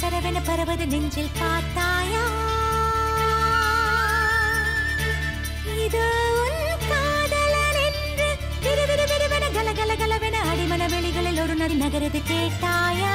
சரவென பரவது நெஞ்சில் பார்த்தாயா இது உன் காதலன் என்று விறு கலவென அடிமன வெளிகளில் ஒரு நதி நகரது கேட்டாயா